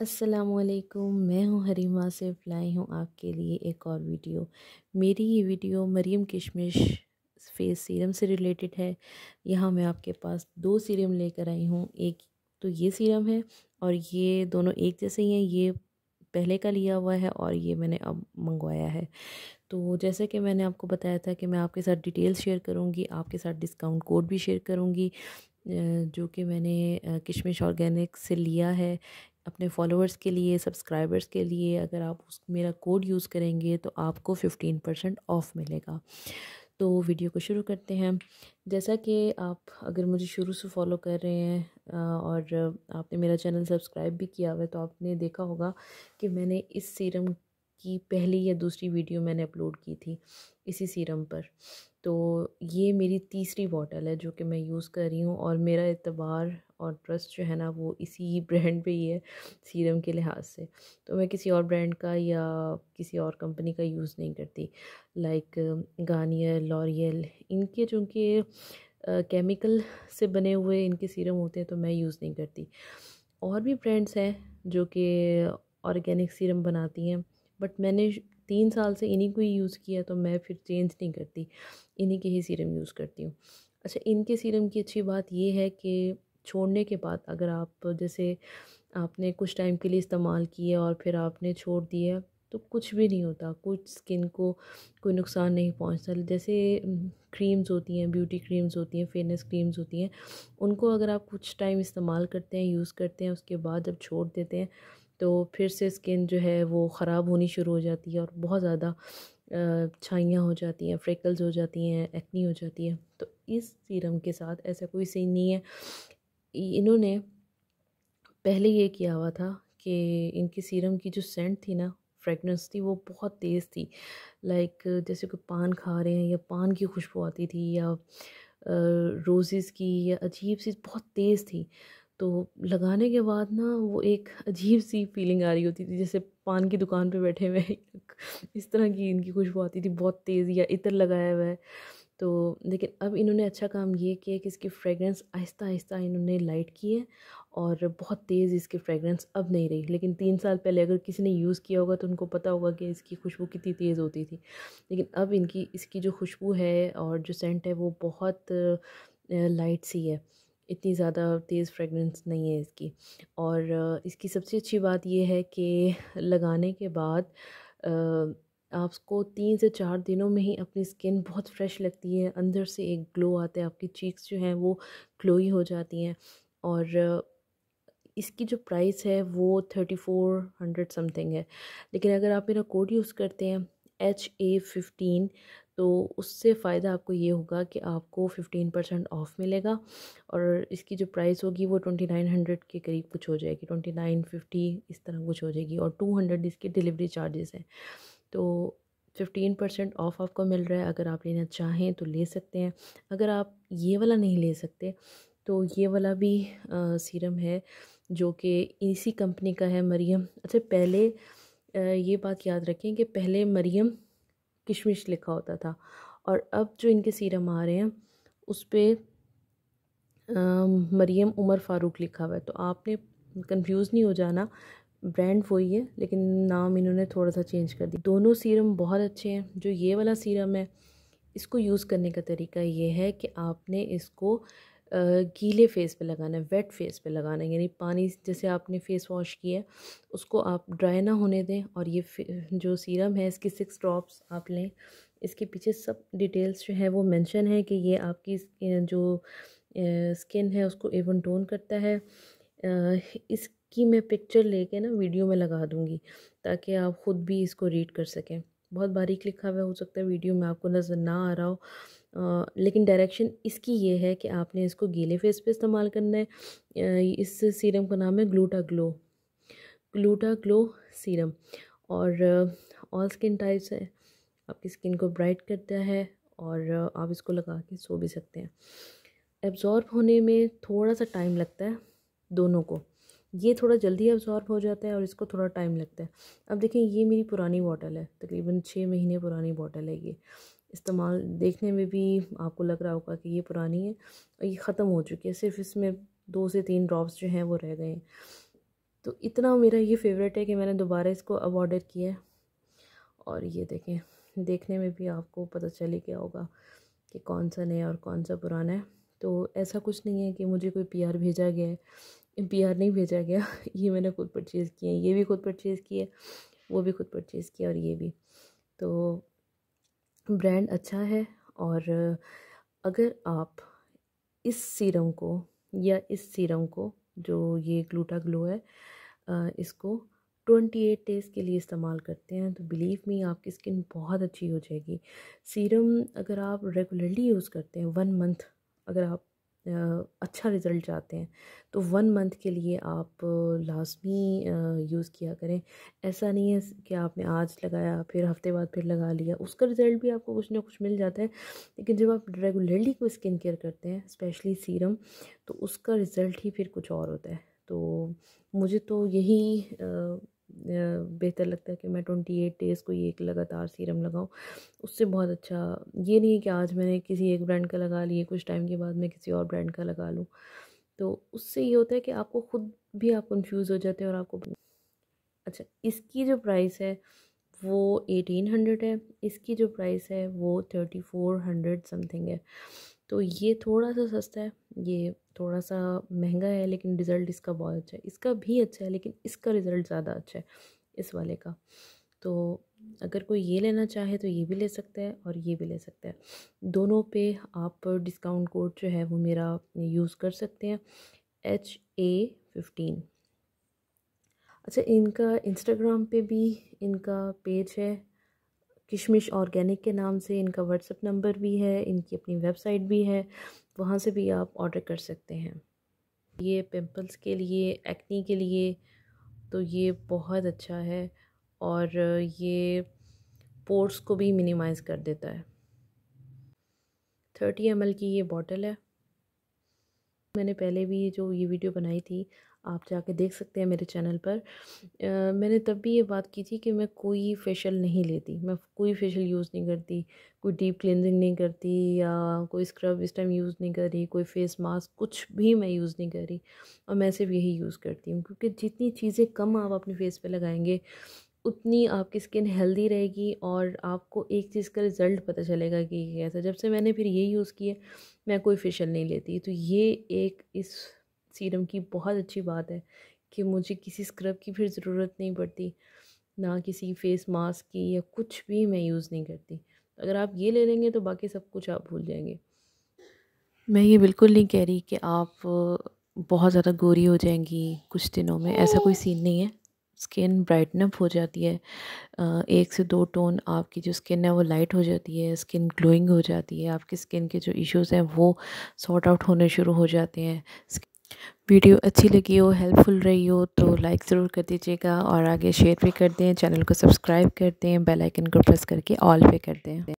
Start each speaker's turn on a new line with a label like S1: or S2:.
S1: असलकुम मैं हूँ हरीमा से लाई हूँ आपके लिए एक और वीडियो। मेरी ये वीडियो मरीम किशमिश फेस सीरम से रिलेटेड है। यहाँ मैं आपके पास दो सीरम लेकर आई हूँ, एक तो ये सीरम है और ये दोनों एक जैसे ही हैं, ये पहले का लिया हुआ है और ये मैंने अब मंगवाया है। तो जैसे कि मैंने आपको बताया था कि मैं आपके साथ डिटेल्स शेयर करूँगी, आपके साथ डिस्काउंट कोड भी शेयर करूँगी जो कि मैंने किशमिश ऑर्गेनिक से लिया है, अपने फॉलोअर्स के लिए, सब्सक्राइबर्स के लिए, अगर आप उस, मेरा कोड यूज़ करेंगे तो आपको फ़िफ्टीन परसेंट ऑफ़ मिलेगा। तो वीडियो को शुरू करते हैं। जैसा कि आप, अगर मुझे शुरू से फॉलो कर रहे हैं और आपने मेरा चैनल सब्सक्राइब भी किया हुआ है तो आपने देखा होगा कि मैंने इस सीरम की पहली या दूसरी वीडियो मैंने अपलोड की थी इसी सीरम पर। तो ये मेरी तीसरी बॉटल है जो कि मैं यूज़ कर रही हूँ और मेरा एतबार और ट्रस्ट जो है ना वो इसी ब्रांड पे ही है सीरम के लिहाज से। तो मैं किसी और ब्रांड का या किसी और कंपनी का यूज़ नहीं करती। लाइक गार्नियर लॉरियल, इनके जो कि केमिकल से बने हुए इनके सीरम होते हैं तो मैं यूज़ नहीं करती। और भी ब्रांड्स हैं जो कि ऑर्गेनिक सीरम बनाती हैं। बट मैंने तीन साल से इन्हीं को ही यूज़ किया तो मैं फिर चेंज नहीं करती, इन्हीं के ही सीरम यूज़ करती हूँ। अच्छा इनके सीरम की अच्छी बात ये है कि छोड़ने के बाद अगर आप जैसे आपने कुछ टाइम के लिए इस्तेमाल किए और फिर आपने छोड़ दिया तो कुछ भी नहीं होता, कुछ स्किन को कोई नुकसान नहीं पहुँचता। जैसे क्रीम्स होती हैं, ब्यूटी क्रीम्स होती हैं फेयरनेस क्रीम्स होती हैं, उनको अगर आप कुछ टाइम इस्तेमाल करते हैं, यूज़ करते हैं, उसके बाद जब छोड़ देते हैं तो फिर से स्किन जो है वो ख़राब होनी शुरू हो जाती है और बहुत ज़्यादा छाइयाँ हो जाती हैं फ्रेकल्स हो जाती हैं एक्नी हो जाती है। तो इस सीरम के साथ ऐसा कोई सीन नहीं है। इन्होंने पहले ये किया हुआ था कि इनकी सीरम की जो सेंट थी ना फ्रेगनेंस थी, वो बहुत तेज़ थी। लाइक जैसे कोई पान खा रहे हैं या पान की खुशबू आती थी या रोज़ेज़ की या अजीब सी बहुत तेज़ थी। तो लगाने के बाद ना वो एक अजीब सी फीलिंग आ रही होती थी, जैसे पान की दुकान पे बैठे हुए इस तरह की इनकी खुशबू आती थी, बहुत तेज़ या इतर लगाया हुआ है। तो लेकिन अब इन्होंने अच्छा काम ये किया कि इसकी फ्रेगरेंस आहिस्ता आहिस्ता इन्होंने लाइट की है और बहुत तेज़ इसकी फ्रेगरेंस अब नहीं रही। लेकिन तीन साल पहले अगर किसी ने यूज़ किया होगा तो उनको पता होगा कि इसकी खुशबू कितनी तेज़ होती थी। लेकिन अब इनकी, इसकी जो खुशबू है और जो सेंट है वो बहुत लाइट सी है। इतनी ज़्यादा तेज़ फ्रेगरेंस नहीं है इसकी। और इसकी सबसे अच्छी बात यह है कि लगाने के बाद आपको तीन से चार दिनों में ही अपनी स्किन बहुत फ्रेश लगती है, अंदर से एक ग्लो आता है, आपकी चीक्स जो हैं वो ग्लोई हो जाती हैं। और, इसकी जो प्राइस है वो थर्टी फोर हंड्रेड समथिंग है। लेकिन अगर आप मेरा कोड यूज़ करते हैं एच ए फिफ्टीन तो उससे फ़ायदा आपको ये होगा कि आपको फ़िफ्टीन परसेंट ऑफ़ मिलेगा और इसकी जो प्राइस होगी वो ट्वेंटी नाइन हंड्रेड के करीब कुछ हो जाएगी। ट्वेंटी नाइन फिफ्टी इस तरह कुछ हो जाएगी और टू हंड्रेड इसके डिलीवरी चार्जेस हैं। तो फिफ्टीन परसेंट ऑफ़ आपको मिल रहा है अगर आप लेना चाहें तो ले सकते हैं। अगर आप ये वाला नहीं ले सकते तो ये वाला भी आ, सीरम है जो कि इसी कंपनी का है मरियम। अच्छा पहले ये बात याद रखें कि पहले मरियम किशमिश लिखा होता था और अब जो इनके सीरम आ रहे हैं, उस पर मरियम उमर फ़ारूक लिखा हुआ है। तो आपने कंफ्यूज नहीं हो जाना ब्रांड वही है, लेकिन नाम इन्होंने थोड़ा सा चेंज कर दिया। दोनों सीरम बहुत अच्छे हैं, जो ये वाला सीरम है, इसको यूज़ करने का तरीका ये है कि आपने इसको गीले फेस पे लगाना है वेट फेस पे लगाना है यानी पानी जैसे आपने फेस वॉश किया है उसको आप ड्राई ना होने दें और ये जो सीरम है, इसकी सिक्स ड्रॉप्स आप लें। इसके पीछे सब डिटेल्स जो है वो मेंशन है कि ये आपकी जो स्किन है, उसको एवन टोन करता है। इसकी मैं पिक्चर लेके ना वीडियो में लगा दूँगी, ताकि आप ख़ुद भी इसको रीड कर सकें। बहुत बारीक लिखा हुआ हो सकता है वीडियो में आपको नज़र ना आ रहा हो। लेकिन डायरेक्शन इसकी ये है कि आपने इसको गीले फेस पे इस्तेमाल करना है। इस सीरम का नाम है Gluta Glow Gluta Glow serum और ऑल स्किन टाइप्स है। आपकी स्किन को ब्राइट करता है और आप इसको लगा के सो भी सकते हैं। एब्ज़ॉर्ब होने में थोड़ा सा टाइम लगता है दोनों को। ये थोड़ा जल्दी एब्ज़ॉर्ब हो जाता है और इसको थोड़ा टाइम लगता है। अब देखें, ये मेरी पुरानी बॉटल है। तकरीबन छः महीने पुरानी बॉटल है ये। इस्तेमाल देखने में भी आपको लग रहा होगा कि ये पुरानी है, और ये ख़त्म हो चुकी है। सिर्फ़ इसमें दो से तीन ड्रॉप्स जो हैं वो रह गए हैं। तो इतना मेरा ये फेवरेट है कि मैंने दोबारा इसको अब ऑर्डर किया है। और ये देखें, देखने में भी आपको पता चले गया होगा कि कौन सा नया और कौन सा पुराना है। तो ऐसा कुछ नहीं है कि मुझे कोई पीआर भेजा गया है। पीआर नहीं भेजा गया, ये मैंने खुद परचेज़ किए हैं। ये भी खुद परचेज़ किए वो भी खुद परचेज़ किया और ये भी। तो ब्रांड अच्छा है और अगर आप इस सीरम को या इस सीरम को, जो ये ग्लूटा ग्लो है इसको ट्वेंटी एट डेज़ के लिए इस्तेमाल करते हैं तो बिलीव मी आपकी स्किन बहुत अच्छी हो जाएगी। सीरम अगर आप रेगुलरली यूज़ करते हैं, वन मंथ अगर आप अच्छा रिज़ल्ट चाहते हैं। तो वन मंथ के लिए आप लाजमी यूज़ किया करें। ऐसा नहीं है कि आपने आज लगाया, फिर हफ़्ते बाद फिर लगा लिया। उसका रिज़ल्ट भी आपको कुछ ना कुछ मिल जाता है। लेकिन जब आप रेगुलरली कोई स्किन केयर करते हैं, स्पेशली सीरम तो उसका रिज़ल्ट ही फिर कुछ और होता है। तो मुझे तो यही बेहतर लगता है कि मैं ट्वेंटी एट डेज़ को ये एक लगातार सीरम लगाऊँ। उससे बहुत अच्छा ये नहीं कि आज मैंने किसी एक ब्रांड का लगा लिए कुछ टाइम के बाद मैं किसी और ब्रांड का लगा लूँ। तो उससे ये होता है कि आपको ख़ुद भी आप कंफ्यूज हो जाते हैं और आपको अच्छा इसकी जो प्राइस है वो एटीन हंड्रेड है, इसकी जो प्राइस है वो थर्टी फोर हंड्रेड समथिंग है। तो ये थोड़ा सा सस्ता है, ये थोड़ा सा महँगा है, लेकिन रिज़ल्ट इसका बहुत अच्छा है। इसका भी अच्छा है, लेकिन इसका रिज़ल्ट ज़्यादा अच्छा है, इस वाले का। तो अगर कोई ये लेना चाहे तो ये भी ले सकता है और ये भी ले सकता है। दोनों पे आप डिस्काउंट कोड जो है वो मेरा यूज़ कर सकते हैं एच ए फिफ्टीन अच्छा इनका इंस्टाग्राम पे भी इनका पेज है किशमिश ऑर्गेनिक के नाम से, इनका व्हाट्सअप नंबर भी है, इनकी अपनी वेबसाइट भी है, वहाँ से भी आप ऑर्डर कर सकते हैं। ये पिंपल्स के लिए, एक्नी के लिए तो ये बहुत अच्छा है और ये पोर्स को भी मिनिमाइज़ कर देता है। थर्टी एम की ये बॉटल है। मैंने पहले भी जो ये वीडियो बनाई थी आप जाके देख सकते हैं मेरे चैनल पर। आ, मैंने तब भी ये बात की थी कि मैं कोई फेशियल नहीं लेती मैं कोई फेशियल यूज़ नहीं करती कोई डीप क्लिनजिंग नहीं करती या कोई स्क्रब इस टाइम यूज़ नहीं कर रही कोई फेस मास्क कुछ भी मैं यूज़ नहीं कर रही और मैं सिर्फ़ यही यूज़ करती हूँ। क्योंकि जितनी चीज़ें कम आप अपने फेस पर लगाएँगे उतनी आपकी स्किन हेल्दी रहेगी और आपको एक चीज़ का रिज़ल्ट पता चलेगा कि कैसा। जब से मैंने फिर ये यूज़ किया मैं कोई फेशियल नहीं लेती। तो ये एक इस सीरम की बहुत अच्छी बात है कि मुझे किसी स्क्रब की फिर ज़रूरत नहीं पड़ती, ना किसी फेस मास्क की या कुछ भी मैं यूज़ नहीं करती। अगर आप ये ले लेंगे तो बाकी सब कुछ आप भूल जाएँगे। मैं ये बिल्कुल नहीं कह रही कि आप बहुत ज़्यादा गोरी हो जाएँगी कुछ दिनों में, ऐसा कोई सीन नहीं है। स्किन ब्राइटनअप हो जाती है एक से दो टोन आपकी जो स्किन है वो लाइट हो जाती है, स्किन ग्लोइंग हो जाती है, आपकी स्किन के जो इश्यूज़ हैं वो सॉर्ट आउट होने शुरू हो जाते हैं। वीडियो अच्छी लगी हो हेल्पफुल रही हो तो लाइक ज़रूर कर दीजिएगा और आगे शेयर भी कर दें चैनल को सब्सक्राइब कर दें बेल आइकन को प्रेस करके ऑल पे कर दें।